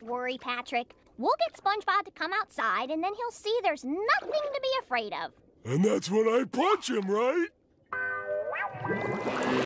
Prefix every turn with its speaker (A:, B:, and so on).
A: Don't worry, Patrick. We'll get SpongeBob to come outside, and then he'll see there's nothing to be afraid of.
B: And that's when I punch him, right?